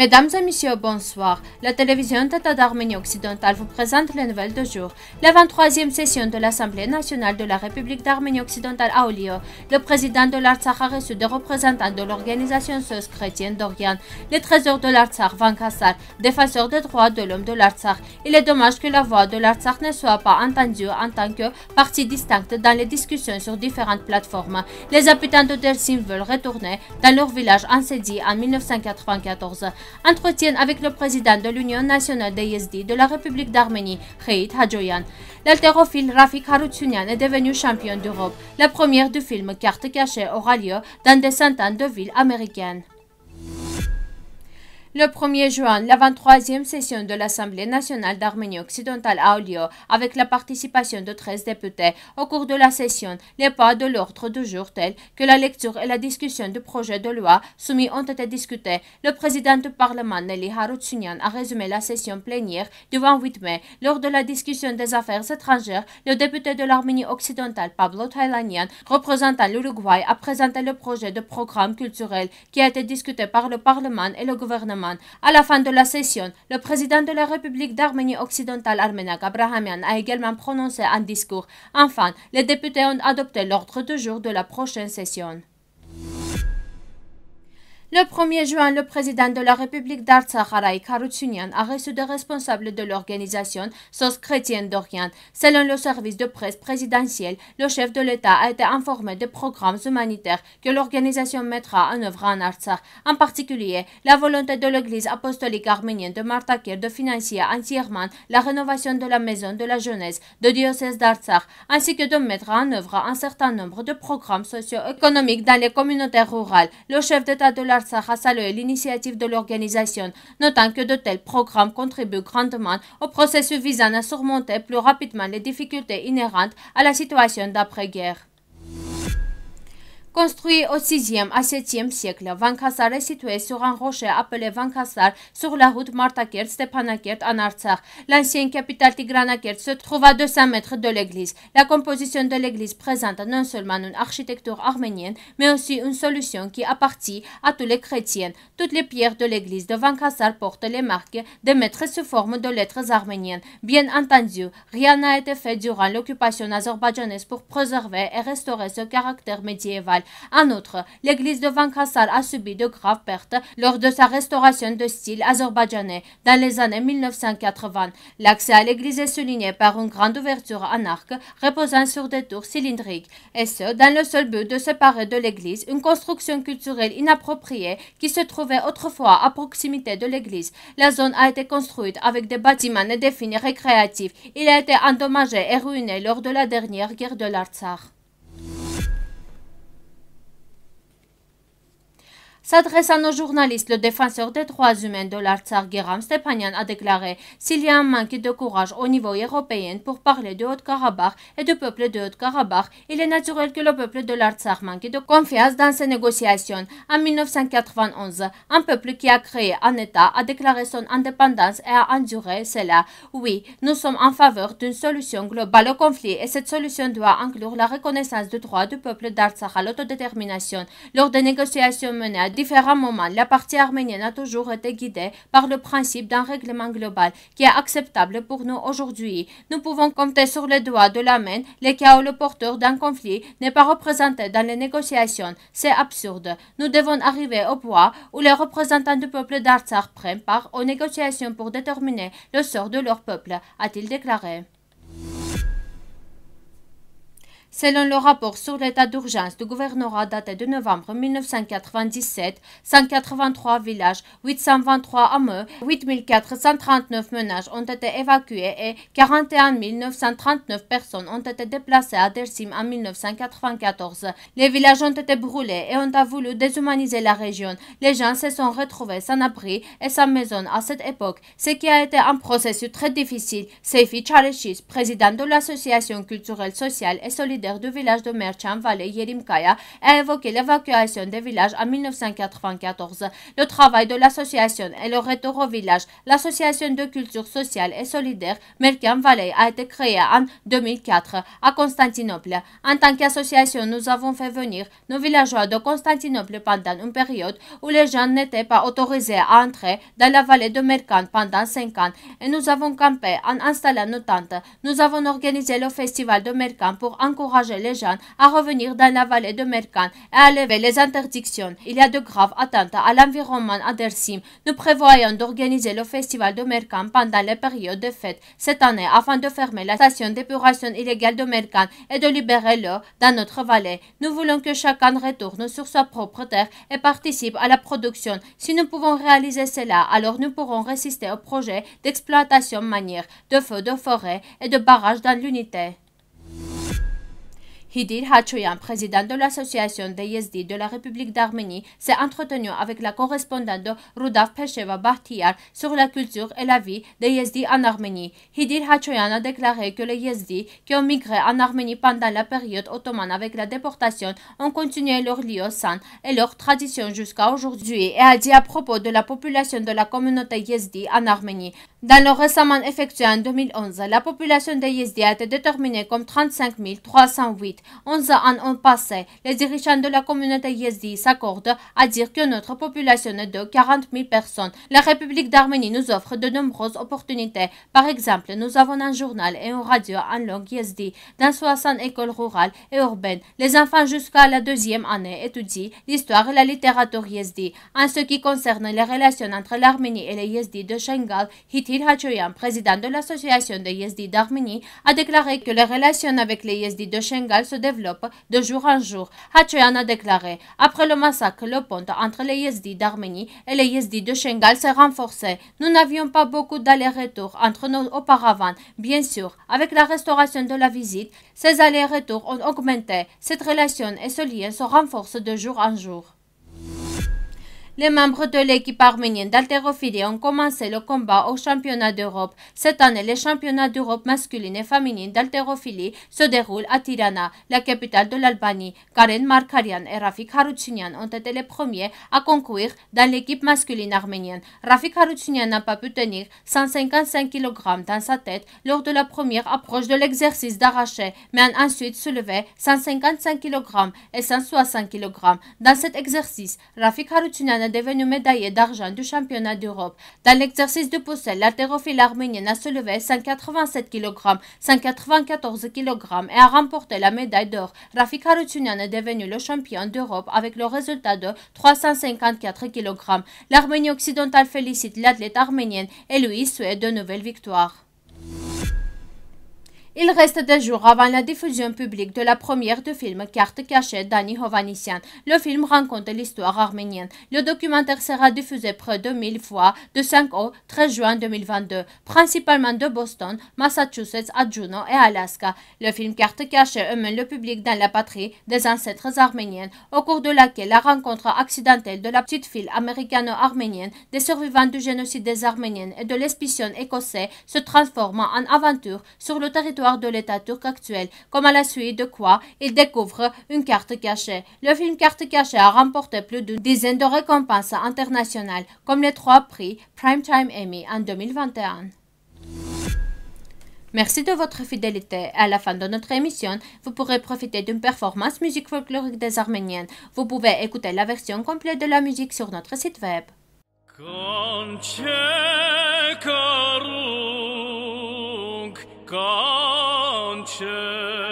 Mesdames et messieurs, bonsoir. La télévision d'État d'Arménie occidentale vous présente les nouvelles de jour. La 23e session de l'Assemblée nationale de la République d'Arménie occidentale a eu lieu. Le président de l'Artsakh a reçu des représentants de l'organisation sos chrétienne d'Orient, le trésor de l'Artsakh, Van Kassar, défenseur des droits de l'homme de l'Artsakh. Il est dommage que la voix de l'Artsakh ne soit pas entendue en tant que partie distincte dans les discussions sur différentes plateformes. Les habitants de Dersim veulent retourner dans leur village ensédi en 1994 entretien avec le président de l'Union nationale des Yezdi de la République d'Arménie, Kheit Hadjoyan. L'haltérophile Rafik Haroutsounian est devenu champion d'Europe. La première du film Carte cachée aura lieu dans des centaines de villes américaines. Le 1er juin, la 23e session de l'Assemblée nationale d'Arménie occidentale a eu lieu avec la participation de 13 députés. Au cours de la session, les pas de l'ordre du jour tels que la lecture et la discussion du projet de loi soumis ont été discutés. Le président du Parlement, Nelly Haroutsounian, a résumé la session plénière du 28 mai. Lors de la discussion des affaires étrangères, le député de l'Arménie occidentale, Pablo Tailanian, représentant l'Uruguay, a présenté le projet de programme culturel qui a été discuté par le Parlement et le gouvernement à la fin de la session, le président de la République d'Arménie occidentale, Armenak Abrahamian, a également prononcé un discours. Enfin, les députés ont adopté l'ordre du jour de la prochaine session. Le 1er juin, le président de la République d'Artsakh, Haroutsounian, a reçu des responsables de l'organisation SOS chrétienne d'Orient. Selon le service de presse présidentiel, le chef de l'État a été informé des programmes humanitaires que l'organisation mettra en œuvre en Artsakh. En particulier, la volonté de l'Église apostolique arménienne de Martakir de financer entièrement la rénovation de la maison de la jeunesse de diocèse d'Artsakh, ainsi que de mettre en œuvre un certain nombre de programmes socio-économiques dans les communautés rurales. Le chef d'État de a salué l'initiative de l'organisation, notant que de tels programmes contribuent grandement au processus visant à surmonter plus rapidement les difficultés inhérentes à la situation d'après-guerre. Construit au 6e à 7e siècle, Vankassar est situé sur un rocher appelé Vankassar sur la route Martakert-Stepanakert en Artsakh. L'ancienne capitale Tigranakert se trouve à 200 mètres de l'église. La composition de l'église présente non seulement une architecture arménienne, mais aussi une solution qui appartient à tous les chrétiens. Toutes les pierres de l'église de Vankassar portent les marques des maîtres sous forme de lettres arméniennes. Bien entendu, rien n'a été fait durant l'occupation azerbaïdjanaise pour préserver et restaurer ce caractère médiéval. En outre, l'église de Vankassar a subi de graves pertes lors de sa restauration de style azerbaïdjanais dans les années 1980. L'accès à l'église est souligné par une grande ouverture en arc reposant sur des tours cylindriques, et ce, dans le seul but de séparer de l'église une construction culturelle inappropriée qui se trouvait autrefois à proximité de l'église. La zone a été construite avec des bâtiments fins récréatifs. Il a été endommagé et ruiné lors de la dernière guerre de l'Artsar. S'adressant aux journalistes, le défenseur des droits humains de l'Artsar, Geram Stepanian, a déclaré S'il y a un manque de courage au niveau européen pour parler de Haute-Karabakh et du peuple de Haute-Karabakh, il est naturel que le peuple de l'Artsar manque de confiance dans ces négociations. En 1991, un peuple qui a créé un État a déclaré son indépendance et a enduré cela. Oui, nous sommes en faveur d'une solution globale au conflit et cette solution doit inclure la reconnaissance du droit du peuple d'Artsar à l'autodétermination. Lors des négociations menées différents moments, la partie arménienne a toujours été guidée par le principe d'un règlement global qui est acceptable pour nous aujourd'hui. Nous pouvons compter sur les doigts de la main les cas où le porteur d'un conflit n'est pas représenté dans les négociations. C'est absurde. Nous devons arriver au point où les représentants du peuple d'Artsar prennent part aux négociations pour déterminer le sort de leur peuple, a-t-il déclaré. Selon le rapport sur l'état d'urgence du gouvernorat daté de novembre 1997, 183 villages, 823 hameaux, 8439 ménages ont été évacués et 41 939 personnes ont été déplacées à Dersim en 1994. Les villages ont été brûlés et on a voulu déshumaniser la région. Les gens se sont retrouvés sans abri et sans maison à cette époque, ce qui a été un processus très difficile. Seifi Chareshis, président de l'association culturelle, sociale et solidaire solidaire du village de Merchant Valley Yerimkaya a évoqué l'évacuation des villages en 1994, le travail de l'association et le retour au village. L'association de culture sociale et solidaire Merchant Valley a été créée en 2004 à Constantinople. En tant qu'association, nous avons fait venir nos villageois de Constantinople pendant une période où les gens n'étaient pas autorisés à entrer dans la vallée de Mercan pendant cinq ans et nous avons campé en installant nos tentes. Nous avons organisé le festival de Mercan pour encourager les gens à revenir dans la vallée de Mercan et à lever les interdictions. Il y a de graves attentes à l'environnement à Dersim. Nous prévoyons d'organiser le festival de Mercan pendant les périodes de fête cette année afin de fermer la station d'épuration illégale de Mercan et de libérer l'eau dans notre vallée. Nous voulons que chacun retourne sur sa propre terre et participe à la production. Si nous pouvons réaliser cela, alors nous pourrons résister au projet d'exploitation manière de feux de forêt et de barrages dans l'unité. Hidir Hachoyan, président de l'association des Yezdi de la République d'Arménie, s'est entretenu avec la correspondante Rudav Pesheva Bahtiar sur la culture et la vie des Yezdi en Arménie. Hidir Hachoyan a déclaré que les Yezdi qui ont migré en Arménie pendant la période ottomane avec la déportation ont continué leur lieu sain et leur tradition jusqu'à aujourd'hui et a dit à propos de la population de la communauté Yezdi en Arménie. Dans le récemment effectué en 2011, la population des a été déterminée comme 35 308. 11 ans ont passé. Les dirigeants de la communauté Yezdi s'accordent à dire que notre population est de 40 000 personnes. La République d'Arménie nous offre de nombreuses opportunités. Par exemple, nous avons un journal et une radio en langue Yezdi dans 60 écoles rurales et urbaines. Les enfants jusqu'à la deuxième année étudient l'histoire et la littérature Yezdi. En ce qui concerne les relations entre l'Arménie et les Yezdi de Shengal, Hachoyan, président de l'association des Yezdi d'Arménie, a déclaré que les relations avec les Yezdi de Shengal se développent de jour en jour. Hachoyan a déclaré Après le massacre, le pont entre les Yezdi d'Arménie et les Yezdi de Shengal s'est renforcé. Nous n'avions pas beaucoup d'allers-retours entre nous auparavant. Bien sûr, avec la restauration de la visite, ces allers-retours ont augmenté. Cette relation et ce lien se renforcent de jour en jour. Les membres de l'équipe arménienne d'haltérophilie ont commencé le combat au championnat d'Europe. Cette année, les championnats d'Europe masculine et féminine d'haltérophilie se déroulent à Tirana, la capitale de l'Albanie. Karen Markarian et Rafik Harouchinian ont été les premiers à concourir dans l'équipe masculine arménienne. Rafik Harouchinian n'a pas pu tenir 155 kg dans sa tête lors de la première approche de l'exercice d'arraché, mais a ensuite soulevé 155 kg et 160 kg. Dans cet exercice, Rafik Harouchinian devenu médaillé d'argent du championnat d'Europe. Dans l'exercice de poussée, l'haltérophile arménienne a soulevé 187 kg, 194 kg et a remporté la médaille d'or. Rafik Haroutunian est devenu le champion d'Europe avec le résultat de 354 kg. L'Arménie occidentale félicite l'athlète arménienne et lui souhaite de nouvelles victoires. Il reste des jours avant la diffusion publique de la première du film Carte cachée d'Annie Hovhannisyan. Le film raconte l'histoire arménienne. Le documentaire sera diffusé près de 1000 fois de 5 au 13 juin 2022, principalement de Boston, Massachusetts à Juneau et Alaska. Le film Carte cachée emmène le public dans la patrie des ancêtres arméniennes, au cours de laquelle la rencontre accidentelle de la petite fille américano-arménienne, des survivants du génocide des Arméniennes et de l'espion écossais se transforme en aventure sur le territoire de l'État turc actuel, comme à la suite de quoi il découvre une carte cachée. Le film Carte cachée a remporté plus d'une dizaine de récompenses internationales, comme les trois prix Primetime Emmy en 2021. Merci de votre fidélité. À la fin de notre émission, vous pourrez profiter d'une performance musique folklorique des Arméniennes. Vous pouvez écouter la version complète de la musique sur notre site web. Deutsche